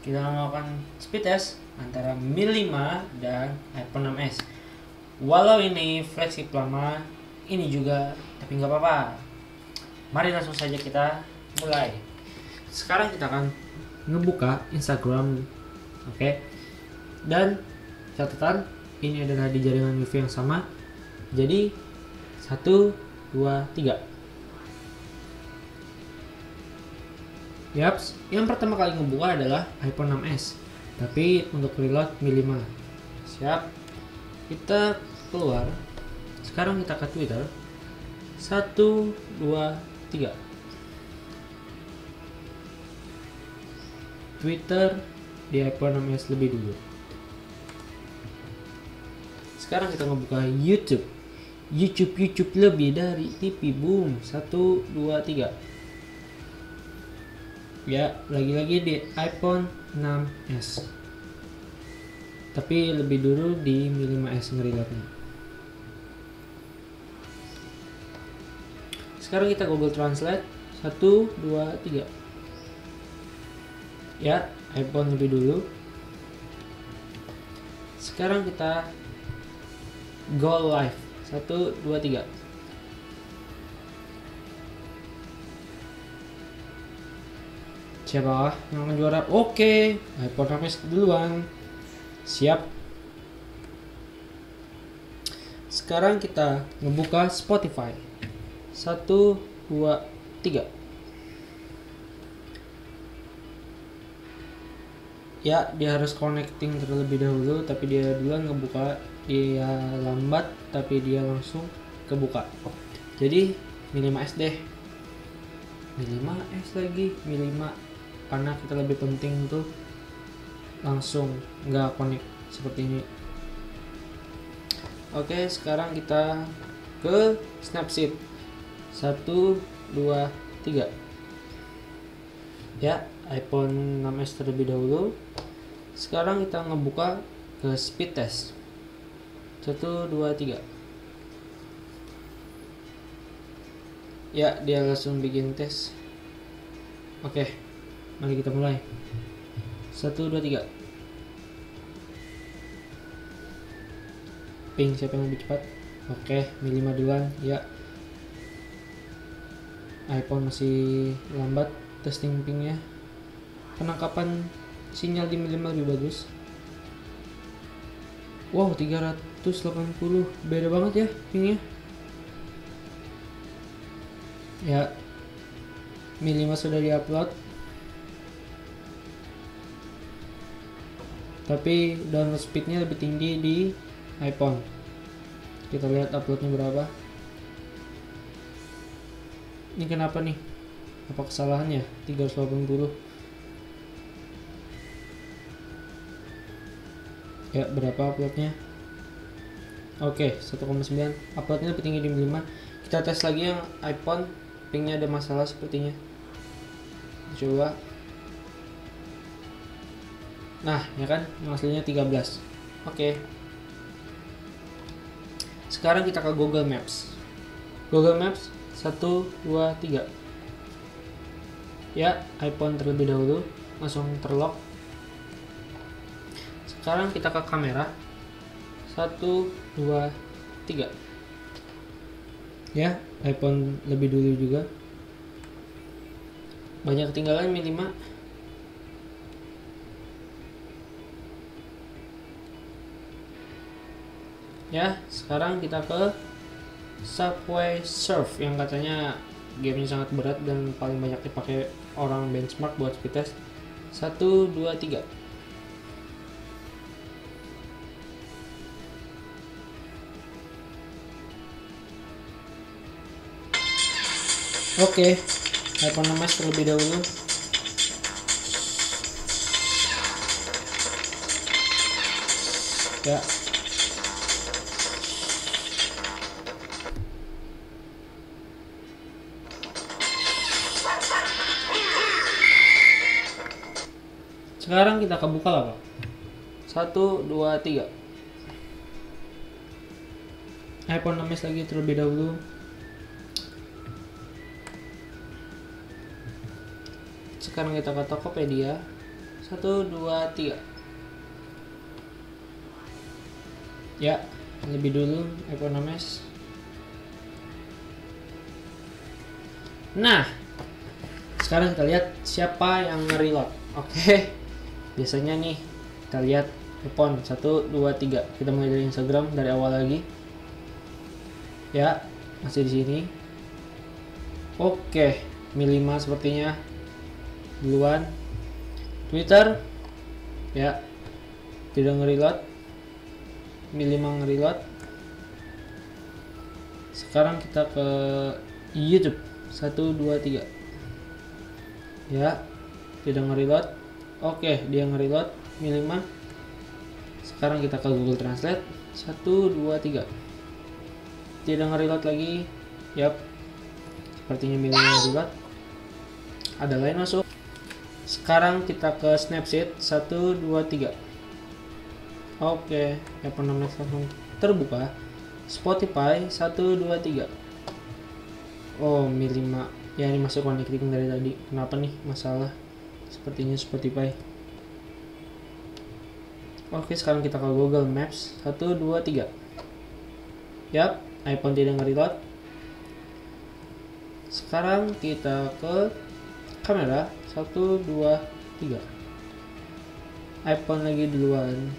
kita melakukan speed test antara Mi 5 dan iPhone 6s. Walau ini flagship lama, ini juga tapi nggak apa-apa. Mari langsung saja kita mulai. Sekarang kita akan ngebuka Instagram, oke? Dan catatan ini adalah di jaringan wifi yang sama. Jadi satu, dua, tiga. Yaps, yang pertama kali ngebuka adalah iPhone 6s. Tapi untuk reload Mi 5. Siap. Kita keluar. Sekarang kita ke Twitter. 1 2 3. Twitter di iPhone 6s lebih dulu. Sekarang kita ngebuka YouTube. YouTube YouTube lebih dari TV boom. 1 2 3 ya lagi-lagi di iPhone 6s tapi lebih dulu di Mi 5s ngereloadnya sekarang kita Google Translate. 1 2 3 ya iPhone lebih dulu. Sekarang kita go live. 1 2 3 siapa? Yang akan juara? Oke. iPhone Rames duluan. Siap. Sekarang kita ngebuka Spotify. Satu dua tiga. Ya dia harus connecting terlebih dahulu tapi dia duluan ngebuka. Dia lambat tapi dia langsung kebuka. Jadi Mi 5S deh. Mi 5S lagi Mi 5 karena kita lebih penting tuh langsung nggak connect seperti ini. Oke sekarang kita ke snapseed 1 2 3 ya iPhone 6s terlebih dahulu. Sekarang kita ngebuka ke speed test. 1 2 3 ya dia langsung bikin tes oke. okay. Mari kita mulai. Satu, dua, tiga. Ping siapa yang lebih cepat? Oke, Mi 5 duluan. Ya. iPhone masih lambat testing pingnya. Penangkapan sinyal di Mi 5 lebih bagus. Wow, 380. Beda banget ya pingnya. Ya. Mi 5 sudah diupload. Tapi download speednya lebih tinggi di iPhone. Kita lihat uploadnya berapa. Ini kenapa nih? Apa kesalahannya? 380 ya berapa uploadnya? Oke 1,9 uploadnya lebih tinggi di 5 kita tes lagi yang iPhone pingnya ada masalah sepertinya. Coba Nah, ya kan? Yang aslinya 13. Oke. Sekarang kita ke Google Maps. Google Maps 1 2 3. Ya, iPhone terlebih dahulu langsung terlock. Sekarang kita ke kamera. 1 2 3. Ya, iPhone lebih dulu juga. Banyak ketinggalan Mi ya sekarang kita ke Subway Surf yang katanya gamenya sangat berat dan paling banyak dipakai orang benchmark buat speed test. 1, 2, 3 Oke, iPhone 6s terlebih dahulu. Ya, Sekarang kita ke apa? Satu, dua, tiga. iPhone 6s lagi terlebih dahulu. Sekarang kita ke Tokopedia. Satu, dua, tiga. Ya, lebih dulu iPhone 6s. Nah, sekarang kita lihat siapa yang nge-reload. Oke, biasanya nih kita lihat iPhone 1, 2, 3. Kita mulai dari Instagram dari awal lagi. Ya, masih di sini. Oke, Mi 5 sepertinya duluan. Twitter ya tidak nge-reload. Mi 5 nge-reload. Sekarang kita ke YouTube 1 2 3. Ya, tidak nge-reload. Oke, dia nge-reload Mi 5. Sekarang kita ke Google Translate. 1 2 3 tidak nge-reload lagi. Yap sepertinya milik nge-reload. Ada lain masuk. Sekarang kita ke snapseed 1 2 3 oke apa namanya langsung terbuka. Spotify 1 2 3 oh mi 5 ya ini masuk connecting dari tadi. Kenapa nih? Masalah sepertinya Spotify Oke, sekarang kita ke Google Maps. 1 2 3. Yap, iPhone tidak nge-reload. Sekarang kita ke kamera 1 2 3. iPhone lagi duluan.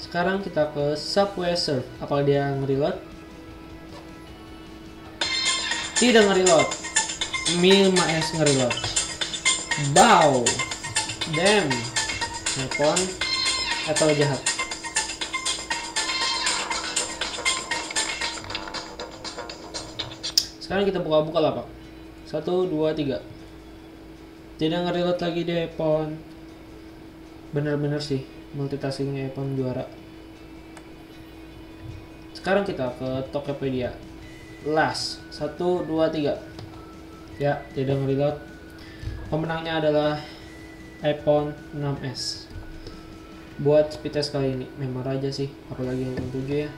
Sekarang kita ke Subway Surf. Apakah dia nge-reload? Tidak nge-reload. Mi 5S nge-reload. Bow. Damn. iPhone atau jahat. Sekarang kita buka-buka lah pak. Satu, dua, tiga. Tidak nge-reload lagi di iPhone. Bener-bener sih multitaskingnya iPhone juara. Sekarang kita ke Tokopedia. Last. Satu, dua, tiga. Ya, tidak nge-reload. Pemenangnya adalah iPhone 6s. Buat speed test kali ini memang aja sih, apalagi yang 7 ya.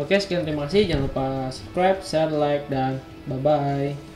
Oke, sekian terima kasih. Jangan lupa subscribe, share, like, dan bye-bye.